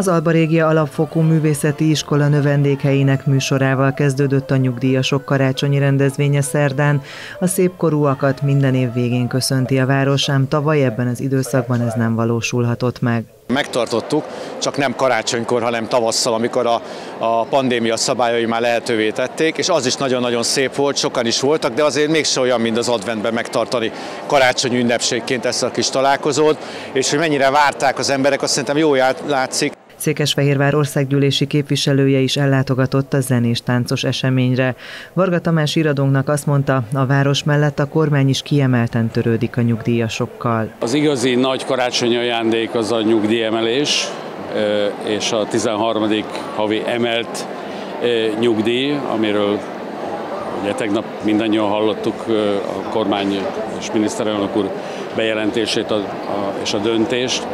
Az Alba Régia Alapfokú Művészeti Iskola növendékhelyének műsorával kezdődött a nyugdíjasok karácsonyi rendezvénye szerdán. A szépkorúakat minden év végén köszönti a város, ám tavaly ebben az időszakban ez nem valósulhatott meg. Megtartottuk, csak nem karácsonykor, hanem tavasszal, amikor a, a pandémia szabályai már lehetővé tették, és az is nagyon-nagyon szép volt, sokan is voltak, de azért mégse olyan, mint az adventben megtartani karácsony ünnepségként ezt a kis találkozót, és hogy mennyire várták az emberek, azt szerintem jó látszik. Székesfehérvár országgyűlési képviselője is ellátogatott a zenés táncos eseményre. Varga Tamás iradónknak azt mondta, a város mellett a kormány is kiemelten törődik a nyugdíjasokkal. Az igazi nagy karácsonyi ajándék az a nyugdíjemelés, és a 13. havi emelt nyugdíj, amiről ugye tegnap mindannyian hallottuk a kormány és miniszterelnök úr bejelentését és a döntést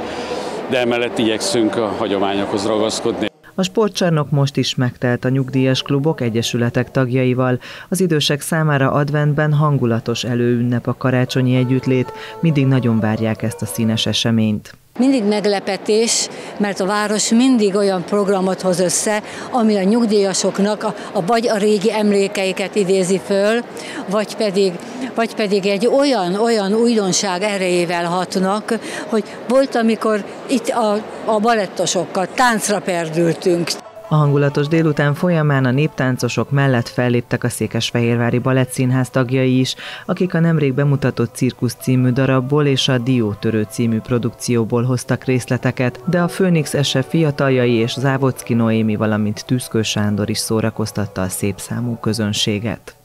de emellett igyekszünk a hagyományokhoz ragaszkodni. A sportcsarnok most is megtelt a nyugdíjas klubok, egyesületek tagjaival. Az idősek számára adventben hangulatos előünnep a karácsonyi együttlét, mindig nagyon várják ezt a színes eseményt. Mindig meglepetés, mert a város mindig olyan programot hoz össze, ami a nyugdíjasoknak a, a vagy a régi emlékeiket idézi föl, vagy pedig, vagy pedig egy olyan, olyan újdonság erejével hatnak, hogy volt, amikor itt a, a balettosokkal táncra perdültünk. A hangulatos délután folyamán a néptáncosok mellett felléptek a Székesfehérvári Színház tagjai is, akik a nemrég bemutatott Cirkusz című darabból és a Diótörő című produkcióból hoztak részleteket, de a Főnix Ese fiataljai és Závodszki Noémi, valamint Tűzkő Sándor is szórakoztatta a szép számú közönséget.